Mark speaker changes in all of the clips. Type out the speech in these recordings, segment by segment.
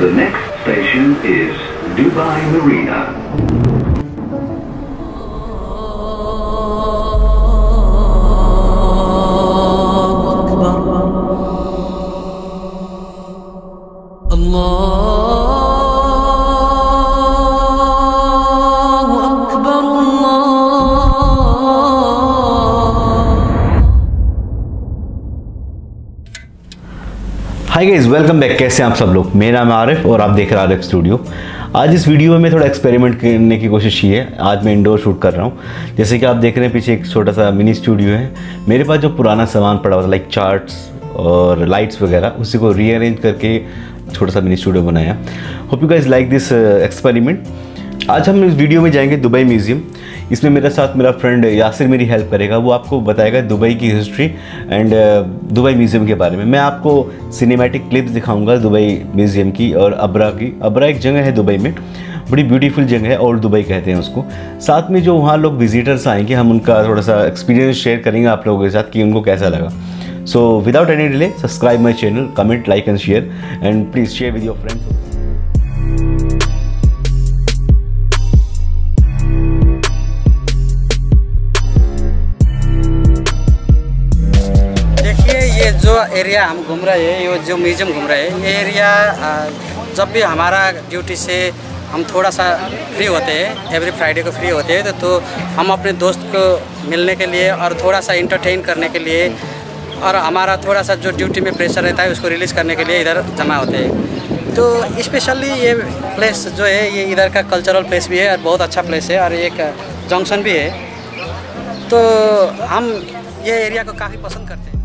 Speaker 1: The next station is Dubai Marina.
Speaker 2: Hi guys welcome back कैसे हैं आप सब लोग? मेरा नाम आरिफ और आप देख रहे हैं आरिफ स्टूडियो आज इस वीडियो में थोड़ा एक्सपेरिमेंट करने की कोशिश की है। आज मैं इंडोर शूट कर रहा हूँ। जैसे कि आप देख रहे हैं, पीछे एक छोटा सा मिनी स्टूडियो है। मेरे पास जो पुराना सामान पड़ा हुआ था लाइक चार्ट्स और लाइट्स वगैरह, उसी को रीअरेंज करके छोटा सा मिनी स्टूडियो बनाया। Hope you guys like this experiment आज हम इस वीडियो में जाएँगे दुबई म्यूज़ियम इसमें मेरे साथ मेरा फ्रेंड यासिर मेरी हेल्प करेगा। वो आपको बताएगा दुबई की हिस्ट्री एंड दुबई म्यूज़ियम के बारे में। मैं आपको सिनेमैटिक क्लिप्स दिखाऊँगा दुबई म्यूज़ियम की और अबरा की। अबरा एक जगह है दुबई में। बड़ी ब्यूटीफुल जगह है ओल्ड दुबई कहते हैं उसको। साथ में जो वहाँ लोग विजिटर्स आएँगे, हम उनका थोड़ा सा एक्सपीरियंस शेयर करेंगे आप लोगों के साथ कि उनको कैसा लगा। So without any delay subscribe my channel comment like and share and please share
Speaker 3: with your friends area हम घूम रहे हैं ये जो म्यूज़ियम घूम रहे हैं ये एरिया जब भी हमारा ड्यूटी से हम थोड़ा सा फ्री होते हैं एवरी फ्राइडे को फ्री होते हैं तो, तो हम अपने दोस्त को मिलने के लिए और थोड़ा सा इंटरटेन करने के लिए और हमारा थोड़ा सा जो ड्यूटी में प्रेशर रहता है उसको रिलीज़ करने के लिए इधर जमा होते हैं। तो स्पेशली ये प्लेस जो है ये इधर का कल्चरल प्लेस भी है और बहुत अच्छा प्लेस है और एक जंक्शन भी है। तो हम ये एरिया को काफ़ी पसंद करते हैं।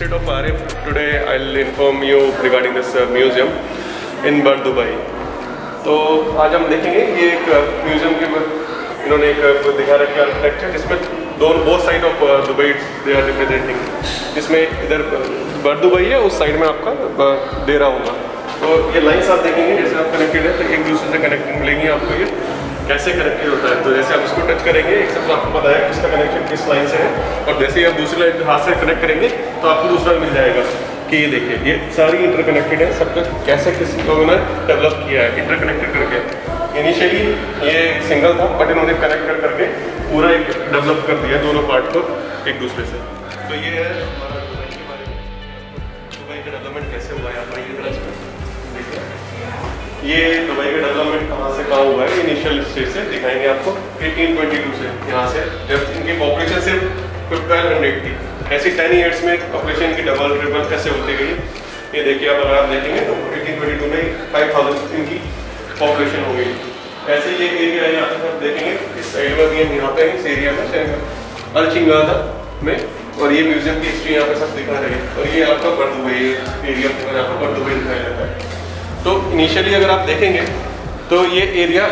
Speaker 4: Uh, instead of Arif, today I'll inform you regarding this uh, museum in Bur Dubai. तो आज हम देखेंगे ये एक म्यूज़ियम के ऊपर इन्होंने एक uh, दिखा रखा आर्किटेक्चर जिसमें दोनों both side of Dubai they are representing जिसमें इधर बर दुबई है उस साइड में आपका डेरा होगा। तो ये लाइन्स आप देखेंगे जैसे आप कनेक्टेड है तो एक दूसरे से कनेक्टेड मिलेंगी आपको ये। कैसे कनेक्टेड होता है? तो जैसे आप इसको टच करेंगे, एक सबसे आपको पता है किसका कनेक्शन किस लाइन से है। और जैसे ही आप दूसरी लाइन हाथ से कनेक्ट करेंगे तो आपको दूसरा मिल जाएगा कि ये देखिए, ये सारी इंटरकनेक्टेड है, सबका कैसे किस लोगों ने डेवलप किया है इंटरकनेक्टेड करके। इनिशियली ये सिंगल था बट इन्होंने कनेक्ट कर करके पूरा एक डेवलप कर दिया दोनों पार्ट को एक दूसरे से। तो ये है डेवलपमेंट कैसे हुआ है? इसमें ये दुबई का डेवलपमेंट कहाँ से कहाँ हुआ है इनिशियल स्टेज से दिखाएँगे आपको 1822 से यहाँ से, जब इनकी पॉपुलेशन सिर्फ़ ट्वेल्व हंड्रेड थी। ऐसे टेन ईयर्स में पॉपुलेशन की डबल ट्रिपल कैसे होती गई? ये देखिए आप अगर आप देखेंगे तो 1822 में फाइव थाउज़ेंड इनकी पॉपुलेशन हो गई। ऐसे ये एरिया है, यहाँ आप देखेंगे, इस साइड में भी यहाँ पे इस एरिया में अलचिंगादा में, और ये म्यूज़ियम की हिस्ट्री यहाँ पे सब दिखा रहे हैं। और ये आपका बर्दुबई एरिया यहाँ पर बर्दुबई दिखाया जाता है। तो इनिशियली अगर आप देखेंगे तो ये एरिया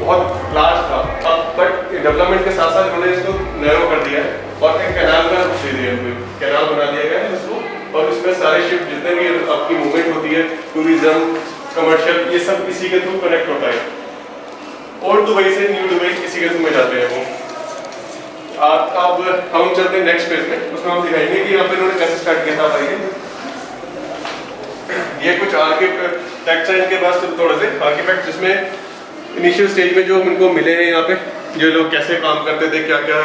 Speaker 4: बहुत लार्ज था। अब बट डेवलपमेंट के साथ साथ उन्होंने इसको नैरो कर दिया है और एक कैनाल का दे दिया कैनाल बना दिया गया है इसको। और इसमें सारे शिप जितने भी आपकी मूवमेंट होती है टूरिज़्म कमर्शियल ये सब इसी के थ्रू कनेक्ट होता है। ओल्ड दुबई से न्यू दुबई, इसी के थ्रू में जाते हैं वो। आप अब हम चलते हैं नेक्स्ट पेज में। उसमें हम दिखाएँगे कि यहाँ पे इन्होंने कैसे स्टार्ट किया था भाई। ये कुछ आर्किटेक्ट इनके पास थोड़े से आर्किटेक्ट जिसमें इनिशियल स्टेज में जो उनको मिले हैं यहाँ पे जो लोग कैसे काम करते थे क्या क्या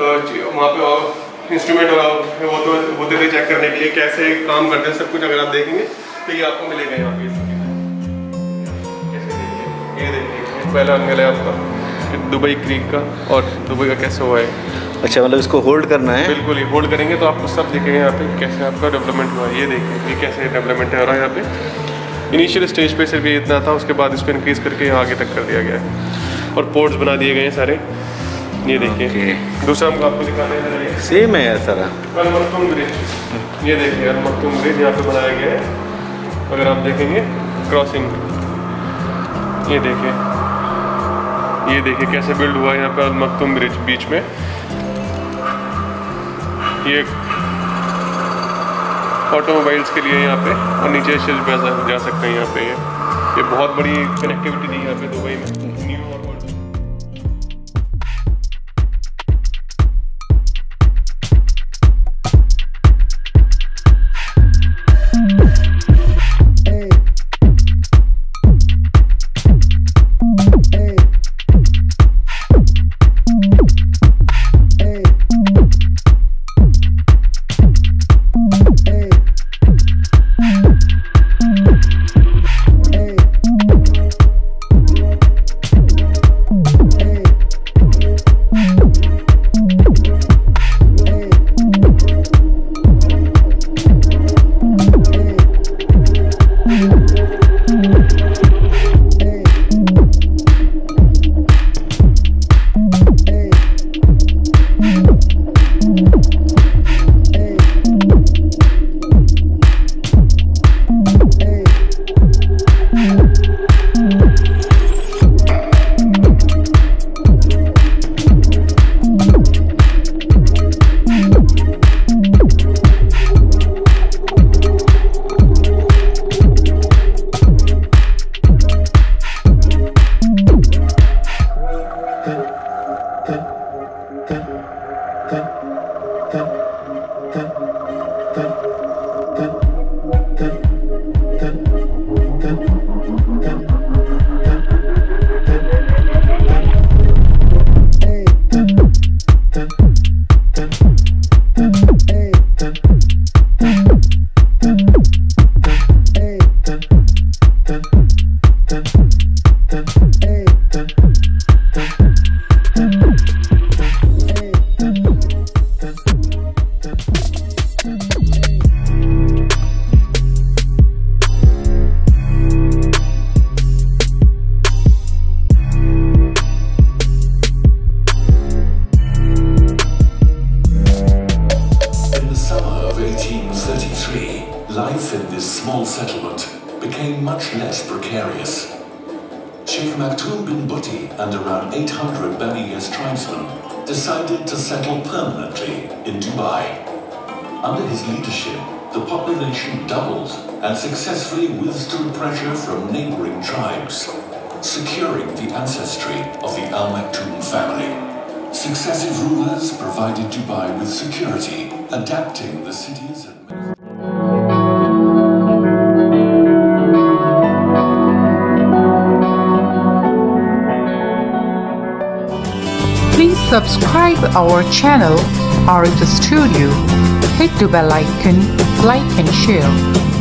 Speaker 4: वहाँ पे इंस्ट्रूमेंट वो तो होते थे चेक करने के लिए कैसे काम करते हैं सब कुछ अगर आप देखेंगे तो ये आपको मिलेगा यहाँ पे देखिए ये देखिए पहला एंगल है आपका दुबई क्रीक का और दुबई का कैसे हुआ है।
Speaker 2: अच्छा मतलब इसको होल्ड करना है?
Speaker 4: बिल्कुल ये होल्ड करेंगे तो आपको सब दिखेंगे यहाँ पे कैसे आपका डेवलपमेंट हुआ है ये देखिए ये कैसे डेवलपमेंट हो रहा है यहाँ पे। इनिशियल स्टेज पे सिर्फ़ ये इतना था उसके बाद इसको इंक्रीज करके यहाँ आगे तक कर दिया गया है। और पोर्ट्स बना दिए गए हैं सारे। ये देखिए। दूसरा हम आपको दिखाते हैं।
Speaker 2: सेम है यार सारा।
Speaker 4: अलमकतुम ब्रिज ये देखिए अलमकतुम ब्रिज यहाँ पे बनाया गया है। अगर आप देखेंगे क्रॉसिंग ये देखिए। ये देखिए कैसे बिल्ड हुआ है यहाँ पे अलमकतुम ब्रिज बीच में। ये ऑटोमोबाइल्स के लिए यहाँ पे, और नीचे जा सकते हैं यहाँ पे ये। बहुत बड़ी कनेक्टिविटी दी यहाँ पे दुबई में। न्यू और
Speaker 5: Sheikh Maktoum bin Butti and around 800 Beminese tribesmen decided to settle permanently in Dubai. Under his leadership, the population doubled and successfully withstood pressure from neighboring tribes, securing the ancestry of the Al Maktoum family. Successive rulers provided Dubai with security, adapting the city's
Speaker 6: subscribe our channel, Arita Studio. Hit the bell icon, like and share.